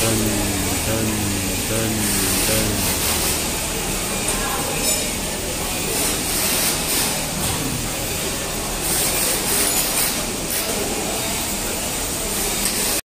dun, dun, dun, dun.